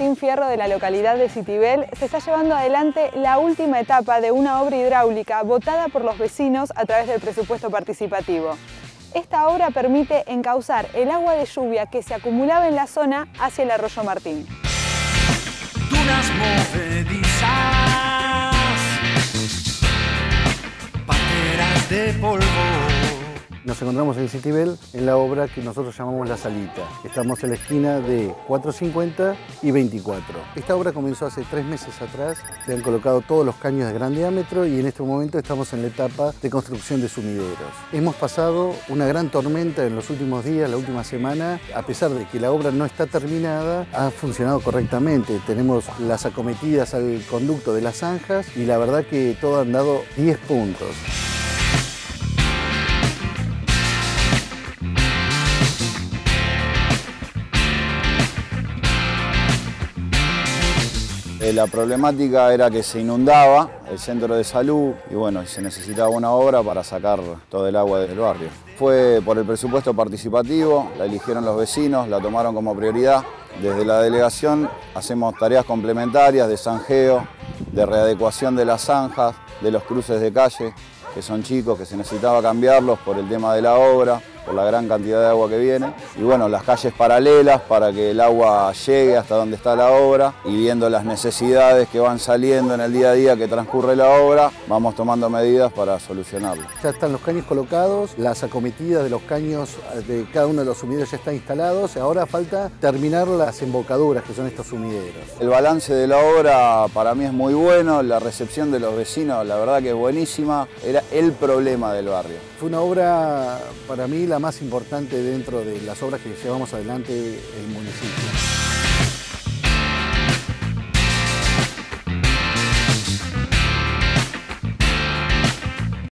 Martín Fierro de la localidad de Citibel se está llevando adelante la última etapa de una obra hidráulica votada por los vecinos a través del presupuesto participativo. Esta obra permite encauzar el agua de lluvia que se acumulaba en la zona hacia el arroyo Martín. Nos encontramos en Citibel en la obra que nosotros llamamos La Salita. Estamos en la esquina de 450 y 24. Esta obra comenzó hace tres meses atrás. Se han colocado todos los caños de gran diámetro y en este momento estamos en la etapa de construcción de sumideros. Hemos pasado una gran tormenta en los últimos días, la última semana. A pesar de que la obra no está terminada, ha funcionado correctamente. Tenemos las acometidas al conducto de las zanjas y la verdad que todo han dado 10 puntos. Eh, la problemática era que se inundaba el centro de salud y bueno, se necesitaba una obra para sacar todo el agua del barrio. Fue por el presupuesto participativo, la eligieron los vecinos, la tomaron como prioridad. Desde la delegación hacemos tareas complementarias de zanjeo, de readecuación de las zanjas, de los cruces de calle, que son chicos, que se necesitaba cambiarlos por el tema de la obra por la gran cantidad de agua que viene. Y bueno, las calles paralelas para que el agua llegue hasta donde está la obra y viendo las necesidades que van saliendo en el día a día que transcurre la obra, vamos tomando medidas para solucionarlo. Ya están los caños colocados, las acometidas de los caños de cada uno de los sumideros ya están instalados, ahora falta terminar las embocaduras que son estos sumideros. El balance de la obra para mí es muy bueno, la recepción de los vecinos la verdad que es buenísima, era el problema del barrio. Fue una obra para mí la más importante dentro de las obras que llevamos adelante el municipio.